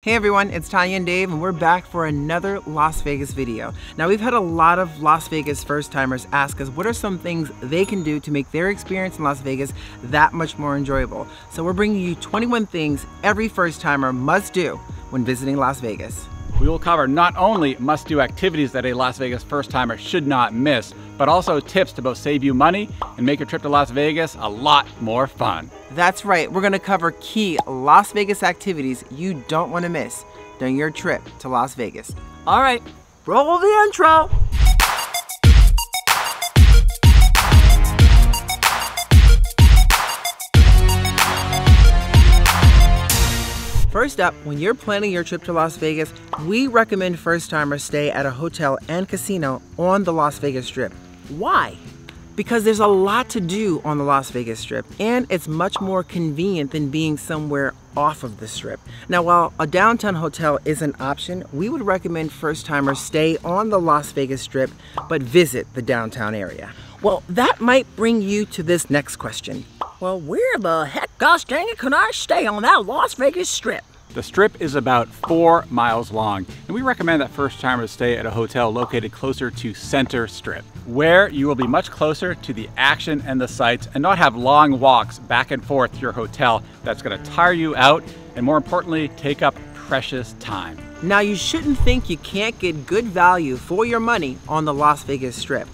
Hey everyone, it's Tanya and Dave, and we're back for another Las Vegas video. Now, we've had a lot of Las Vegas first timers ask us what are some things they can do to make their experience in Las Vegas that much more enjoyable. So, we're bringing you 21 things every first timer must do when visiting Las Vegas. We will cover not only must do activities that a Las Vegas first timer should not miss, but also tips to both save you money and make your trip to Las Vegas a lot more fun. That's right, we're to cover key Las Vegas activities you don't want to miss during your trip to Las Vegas. All right, roll the intro. First up, when you're planning your trip to Las Vegas, we recommend first timers stay at a hotel and casino on the Las Vegas Strip. Why? Because there's a lot to do on the Las Vegas Strip, and it's much more convenient than being somewhere off of the strip. Now, while a downtown hotel is an option, we would recommend first timers stay on the Las Vegas Strip but visit the downtown area. Well, that might bring you to this next question. Well, where the heck, gosh dang it, can I stay on that Las Vegas Strip? The strip is about four miles long, and we recommend that first timers stay at a hotel located closer to Center Strip, where you will be much closer to the action and the sights and not have long walks back and forth to your hotel that's going to tire you out and, more importantly, take up precious time. Now, you shouldn't think you can't get good value for your money on the Las Vegas Strip.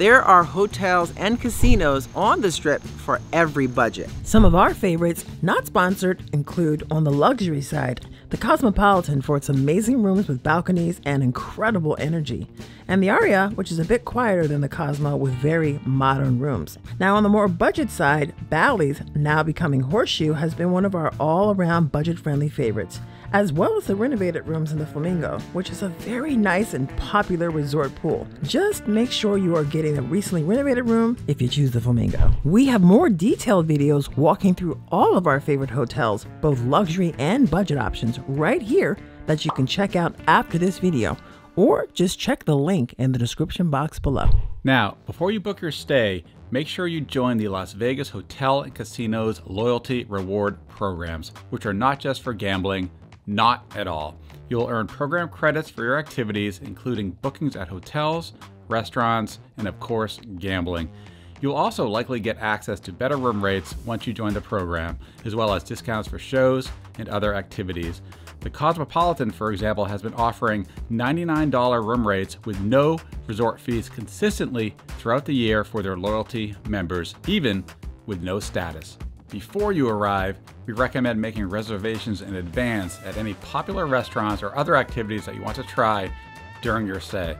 There are hotels and casinos on the strip for every budget. Some of our favorites, not sponsored, include on the luxury side, the Cosmopolitan for its amazing rooms with balconies and incredible energy, and the Aria, which is a bit quieter than the Cosmo with very modern rooms. Now, on the more budget side, Bally's, now becoming Horseshoe, has been one of our all around budget friendly favorites as well as the renovated rooms in the Flamingo, which is a very nice and popular resort pool. Just make sure you are getting a recently renovated room if you choose the Flamingo. We have more detailed videos walking through all of our favorite hotels, both luxury and budget options, right here that you can check out after this video or just check the link in the description box below. Now, before you book your stay, make sure you join the Las Vegas Hotel and Casinos loyalty reward programs, which are not just for gambling, not at all. You'll earn program credits for your activities, including bookings at hotels, restaurants, and of course, gambling. You'll also likely get access to better room rates once you join the program, as well as discounts for shows and other activities. The Cosmopolitan, for example, has been offering $99 room rates with no resort fees consistently throughout the year for their loyalty members, even with no status. Before you arrive, we recommend making reservations in advance at any popular restaurants or other activities that you want to try during your stay.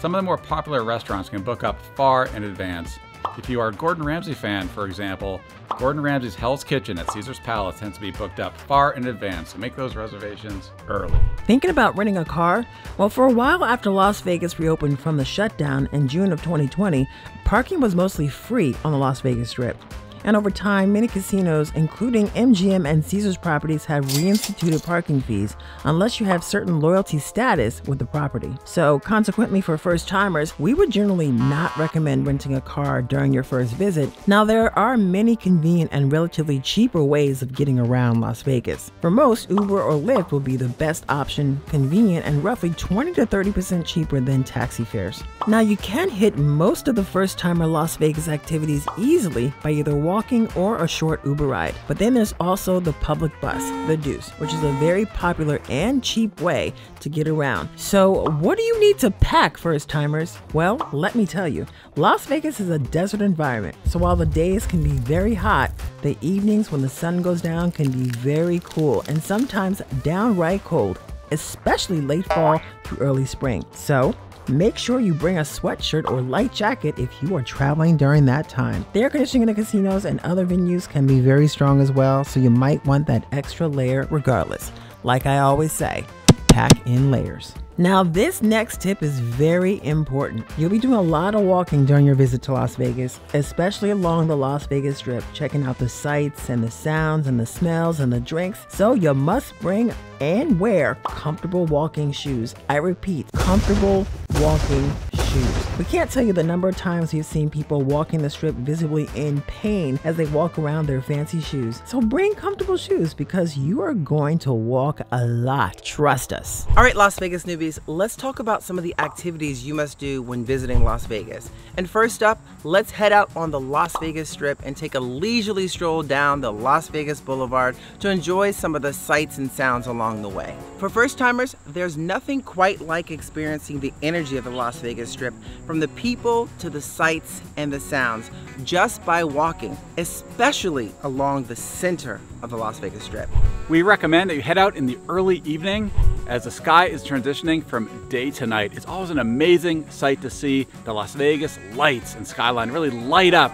Some of the more popular restaurants can book up far in advance. If you are a Gordon Ramsay fan, for example, Gordon Ramsay's Hell's Kitchen at Caesar's Palace tends to be booked up far in advance, so make those reservations early. Thinking about renting a car? Well, for a while after Las Vegas reopened from the shutdown in June of 2020, parking was mostly free on the Las Vegas Strip. And over time, many casinos, including MGM and Caesars properties, have reinstituted parking fees unless you have certain loyalty status with the property. So, consequently, for first timers, we would generally not recommend renting a car during your first visit. Now, there are many convenient and relatively cheaper ways of getting around Las Vegas. For most, Uber or Lyft will be the best option, convenient, and roughly 20 to 30% cheaper than taxi fares. Now, you can hit most of the first timer Las Vegas activities easily by either walking or a short Uber ride. But then there's also the public bus, the Deuce, which is a very popular and cheap way to get around. So, what do you need to pack, first timers? Well, let me tell you, Las Vegas is a desert environment. So, while the days can be very hot, the evenings when the sun goes down can be very cool and sometimes downright cold, especially late fall through early spring. So, Make sure you bring a sweatshirt or light jacket if you are traveling during that time. The air conditioning in the casinos and other venues can be very strong as well, so you might want that extra layer regardless. Like I always say, pack in layers. Now, this next tip is very important. You'll be doing a lot of walking during your visit to Las Vegas, especially along the Las Vegas Strip, checking out the sights and the sounds and the smells and the drinks. So, you must bring and wear comfortable walking shoes. I repeat, comfortable walking shoes. We can't tell you the number of times we've seen people walking the strip visibly in pain as they walk around their fancy shoes. So bring comfortable shoes because you are going to walk a lot. Trust us. All right, Las Vegas newbies, let's talk about some of the activities you must do when visiting Las Vegas. And first up, let's head out on the Las Vegas Strip and take a leisurely stroll down the Las Vegas Boulevard to enjoy some of the sights and sounds along the way. For first timers, there's nothing quite like experiencing the energy of the Las Vegas Strip from the people to the sights and the sounds just by walking, especially along the center of the Las Vegas Strip. We recommend that you head out in the early evening as the sky is transitioning from day to night. It's always an amazing sight to see the Las Vegas lights and skyline really light up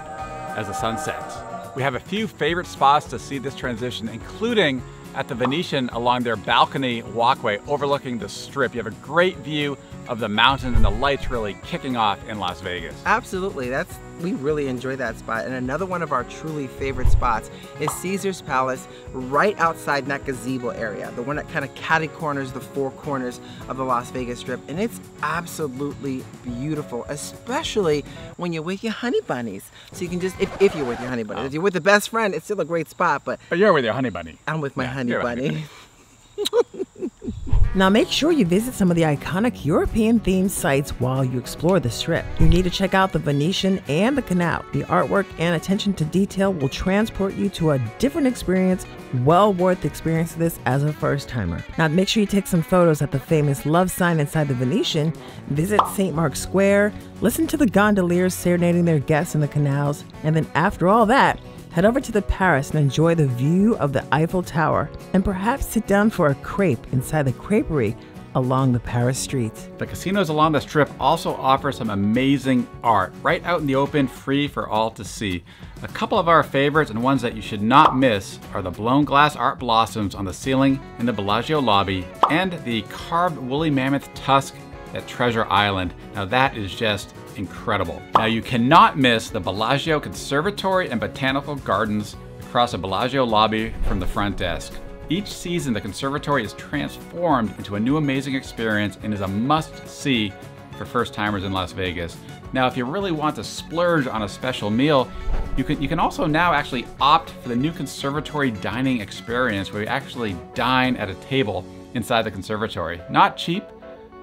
as the sun sets. We have a few favorite spots to see this transition, including at the Venetian along their balcony walkway overlooking the strip. You have a great view of the mountain and the lights really kicking off in Las Vegas. Absolutely, that's we really enjoy that spot. And another one of our truly favorite spots is Caesar's Palace right outside that gazebo area, the one that kind of catty corners the four corners of the Las Vegas Strip. And it's absolutely beautiful, especially when you're with your honey bunnies. So you can just, if, if you're with your honey bunnies, oh. if you're with the best friend, it's still a great spot. But, but you're with your honey bunny. I'm with my yeah, honey bunny. Now make sure you visit some of the iconic European themed sites while you explore the strip. You need to check out the Venetian and the canal. The artwork and attention to detail will transport you to a different experience, well worth the experience of this as a first timer. Now make sure you take some photos at the famous love sign inside the Venetian, visit St. Mark's Square, listen to the gondoliers serenading their guests in the canals, and then after all that, Head over to the Paris and enjoy the view of the Eiffel Tower, and perhaps sit down for a crepe inside the creperie along the Paris streets. The casinos along the strip also offer some amazing art, right out in the open, free for all to see. A couple of our favorites and ones that you should not miss are the blown glass art blossoms on the ceiling in the Bellagio lobby and the carved woolly mammoth tusk at Treasure Island. Now that is just incredible. Now you cannot miss the Bellagio Conservatory and Botanical Gardens across the Bellagio lobby from the front desk. Each season, the conservatory is transformed into a new amazing experience and is a must-see for first-timers in Las Vegas. Now, if you really want to splurge on a special meal, you can, you can also now actually opt for the new conservatory dining experience where you actually dine at a table inside the conservatory. Not cheap,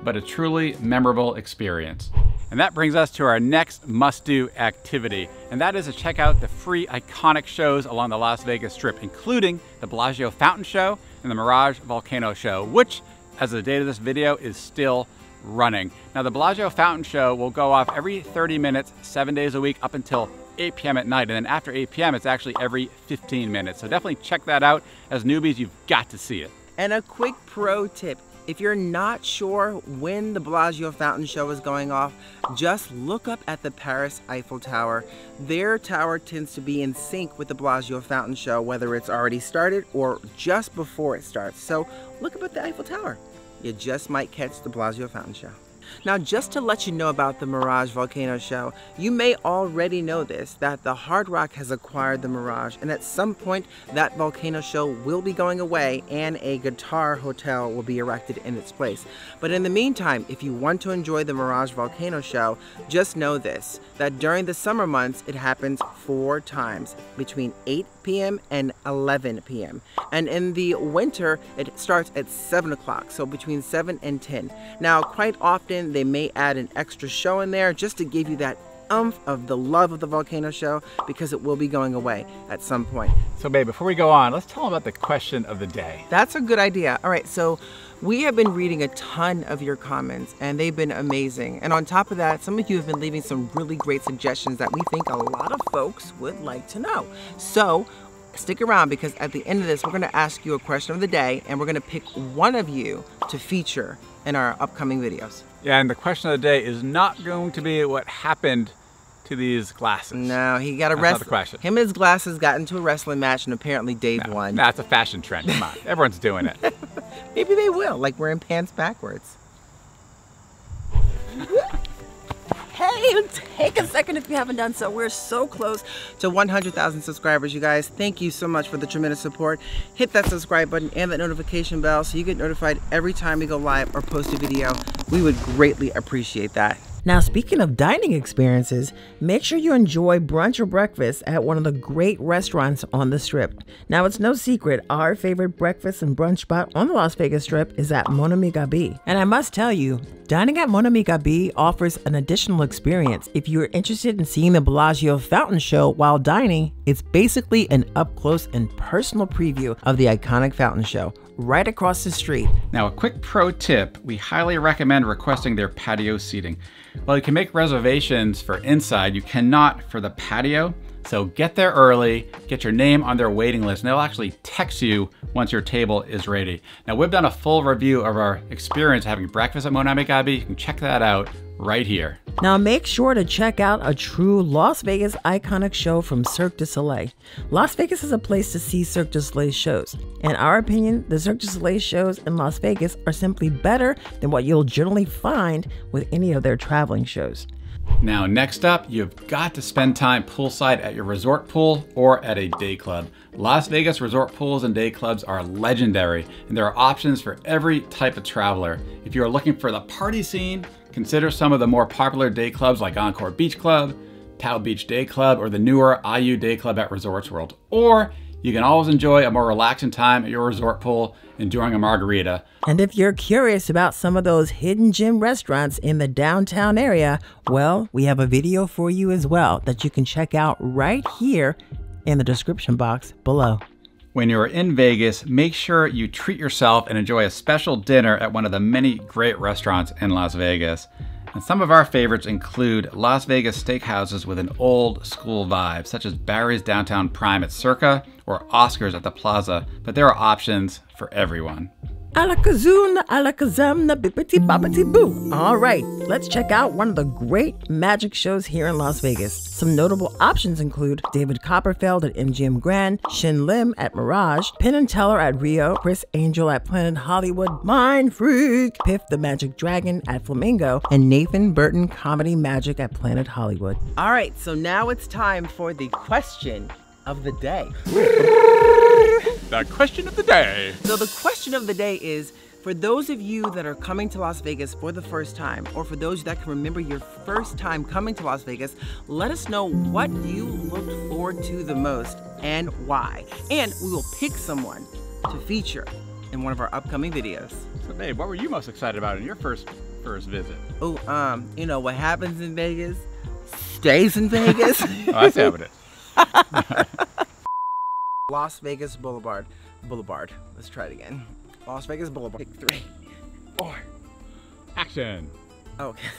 but a truly memorable experience. And that brings us to our next must-do activity, and that is to check out the free iconic shows along the Las Vegas Strip, including the Bellagio Fountain Show and the Mirage Volcano Show, which, as of the date of this video, is still running. Now, the Bellagio Fountain Show will go off every 30 minutes, seven days a week, up until 8 p.m. at night. And then after 8 p.m., it's actually every 15 minutes. So definitely check that out. As newbies, you've got to see it. And a quick pro tip if you're not sure when the Bellagio Fountain Show is going off, just look up at the Paris Eiffel Tower. Their tower tends to be in sync with the Bellagio Fountain Show, whether it's already started or just before it starts. So look up at the Eiffel Tower. You just might catch the Bellagio Fountain Show. Now, just to let you know about the Mirage Volcano Show, you may already know this, that the Hard Rock has acquired the Mirage, and at some point, that volcano show will be going away and a guitar hotel will be erected in its place. But in the meantime, if you want to enjoy the Mirage Volcano Show, just know this, that during the summer months, it happens four times, between 8 p.m. and 11 p.m. And in the winter, it starts at 7 o'clock, so between 7 and 10. Now, quite often, they may add an extra show in there just to give you that umph of the love of the volcano show because it will be going away at some point. So babe, before we go on, let's tell them about the question of the day. That's a good idea. All right, so we have been reading a ton of your comments and they've been amazing. And on top of that, some of you have been leaving some really great suggestions that we think a lot of folks would like to know. So stick around because at the end of this, we're gonna ask you a question of the day and we're gonna pick one of you to feature in our upcoming videos. Yeah, and the question of the day is not going to be what happened to these glasses. No, he got a wrestling. question. Him and his glasses got into a wrestling match, and apparently Dave no, won. That's a fashion trend. Come on, everyone's doing it. Maybe they will, like wearing pants backwards. hey, take a second if you haven't done so. We're so close to 100,000 subscribers, you guys. Thank you so much for the tremendous support. Hit that subscribe button and that notification bell so you get notified every time we go live or post a video. We would greatly appreciate that. Now, speaking of dining experiences, make sure you enjoy brunch or breakfast at one of the great restaurants on the strip. Now, it's no secret, our favorite breakfast and brunch spot on the Las Vegas Strip is at Mon Ami Gabi. And I must tell you, dining at Mon Ami Gabi offers an additional experience. If you're interested in seeing the Bellagio fountain show while dining, it's basically an up close and personal preview of the iconic fountain show right across the street. Now, a quick pro tip we highly recommend requesting their patio seating. While you can make reservations for inside, you cannot for the patio. So get there early, get your name on their waiting list, and they'll actually text you once your table is ready. Now, we've done a full review of our experience having breakfast at Mon Ami Gabi. You can check that out right here. Now make sure to check out a true Las Vegas iconic show from Cirque du Soleil. Las Vegas is a place to see Cirque du Soleil shows. In our opinion, the Cirque du Soleil shows in Las Vegas are simply better than what you'll generally find with any of their traveling shows. Now, next up, you've got to spend time poolside at your resort pool or at a day club. Las Vegas resort pools and day clubs are legendary, and there are options for every type of traveler. If you are looking for the party scene, consider some of the more popular day clubs like Encore Beach Club, Tao Beach Day Club, or the newer Ayu Day Club at Resorts World. Or you can always enjoy a more relaxing time at your resort pool enjoying a margarita. And if you're curious about some of those hidden gem restaurants in the downtown area, well, we have a video for you as well that you can check out right here in the description box below. When you're in Vegas, make sure you treat yourself and enjoy a special dinner at one of the many great restaurants in Las Vegas. And some of our favorites include Las Vegas steakhouses with an old school vibe, such as Barry's Downtown Prime at Circa or Oscar's at the Plaza, but there are options for everyone. Alakazoo, alakazam, bippity boppity boo. All right, let's check out one of the great magic shows here in Las Vegas. Some notable options include David Copperfield at MGM Grand, Shin Lim at Mirage, Penn and Teller at Rio, Criss Angel at Planet Hollywood, Mind Freak, Piff the Magic Dragon at Flamingo, and Nathan Burton Comedy Magic at Planet Hollywood. All right, so now it's time for the question of the day. The question of the day. So the question of the day is for those of you that are coming to Las Vegas for the first time, or for those that can remember your first time coming to Las Vegas, let us know what you looked forward to the most and why. And we will pick someone to feature in one of our upcoming videos. So, babe, what were you most excited about in your first first visit? Oh, um, you know what happens in Vegas stays in Vegas. oh, how it. Las Vegas Boulevard. Boulevard. Let's try it again. Las Vegas Boulevard. Pick three, four. Action. Okay.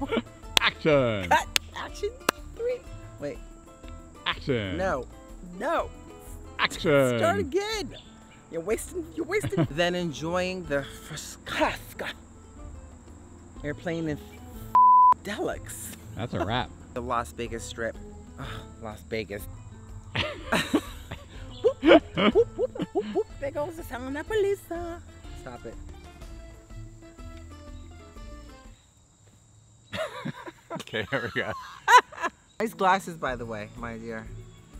Action. Cut. Action. Three. Wait. Action. No. No. Action. Start again. You're wasting. You're wasting. then enjoying the Frascaska. You're in Deluxe. That's a wrap. The Las Vegas Strip. Oh, Las Vegas. whoop, whoop, whoop, whoop, There goes the sound of police. Uh. Stop it. okay, here we go. Nice glasses, by the way, my dear.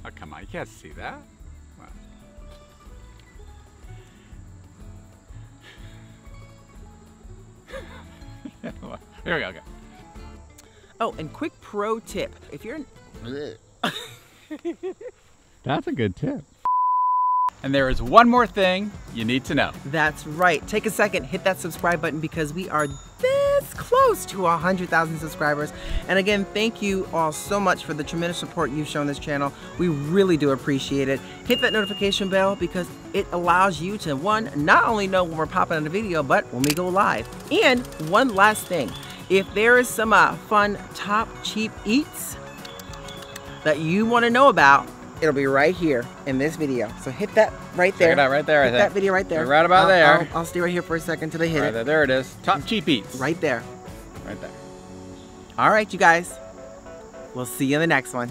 Oh, come on. You can't see that. Here we go. Okay. Oh, and quick pro tip: if you're That's a good tip. And there is one more thing you need to know. That's right. Take a second, hit that subscribe button because we are this close to 100,000 subscribers. And again, thank you all so much for the tremendous support you've shown this channel. We really do appreciate it. Hit that notification bell because it allows you to, one, not only know when we're popping on a video, but when we go live. And one last thing, if there is some uh, fun top cheap eats that you want to know about, it'll be right here in this video. So hit that right there. Check it out right there. Hit that video right there. You're right about I'll, there. I'll, I'll, stay right here for a second till they hit right it. There, there it is. Top cheap eats. Right there. Right there. All right, you guys. We'll see you in the next one.